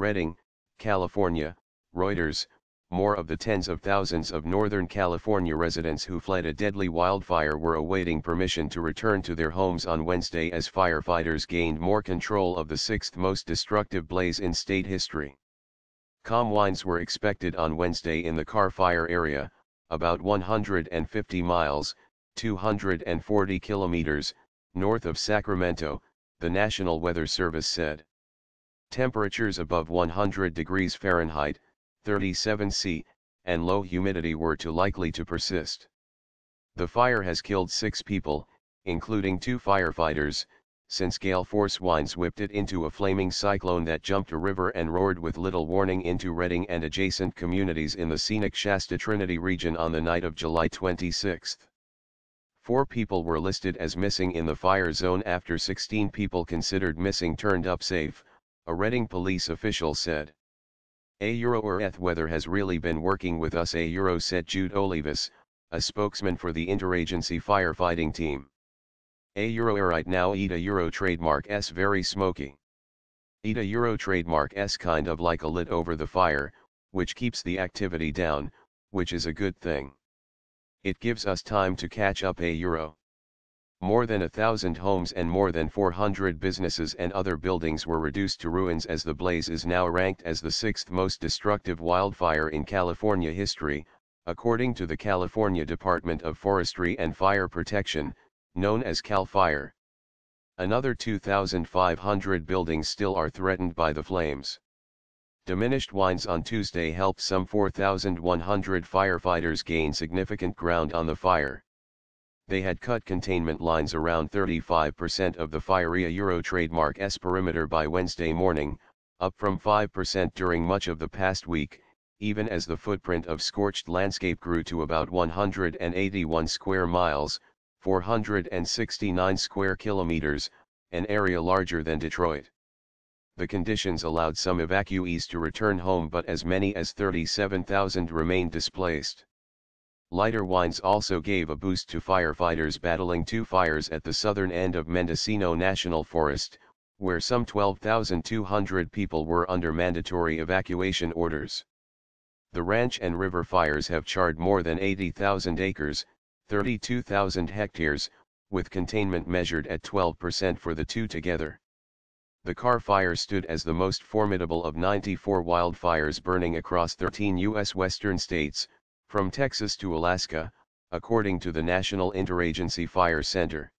Redding, California, Reuters, more of the tens of thousands of Northern California residents who fled a deadly wildfire were awaiting permission to return to their homes on Wednesday as firefighters gained more control of the sixth most destructive blaze in state history. Calm winds were expected on Wednesday in the Carr Fire area, about 150 miles, 240 kilometers, north of Sacramento, the National Weather Service said. Temperatures above 100 degrees Fahrenheit, 37 C, and low humidity were too likely to persist. The fire has killed six people, including two firefighters, since gale force winds whipped it into a flaming cyclone that jumped a river and roared with little warning into Redding and adjacent communities in the scenic Shasta Trinity region on the night of July 26. Four people were listed as missing in the fire zone after 16 people considered missing turned up safe, a Redding police official said. A Euro or Weather has really been working with us A Euro said Jude Olivas, a spokesman for the interagency firefighting team. A Euro right now eat a Euro trademark S very smoky. Eat a Euro trademark S kind of like a lid over the fire, which keeps the activity down, which is a good thing. It gives us time to catch up a Euro. More than a thousand homes and more than 400 businesses and other buildings were reduced to ruins as the blaze is now ranked as the sixth most destructive wildfire in California history, according to the California Department of Forestry and Fire Protection, known as CAL FIRE. Another 2,500 buildings still are threatened by the flames. Diminished winds on Tuesday helped some 4,100 firefighters gain significant ground on the fire they had cut containment lines around 35% of the Firea Euro trademark S perimeter by Wednesday morning, up from 5% during much of the past week, even as the footprint of scorched landscape grew to about 181 square miles, 469 square kilometers, an area larger than Detroit. The conditions allowed some evacuees to return home but as many as 37,000 remained displaced. Lighter winds also gave a boost to firefighters battling two fires at the southern end of Mendocino National Forest, where some 12,200 people were under mandatory evacuation orders. The ranch and river fires have charred more than 80,000 acres, 32,000 hectares, with containment measured at 12% for the two together. The Carr Fire stood as the most formidable of 94 wildfires burning across 13 U.S. western states, from Texas to Alaska, according to the National Interagency Fire Center.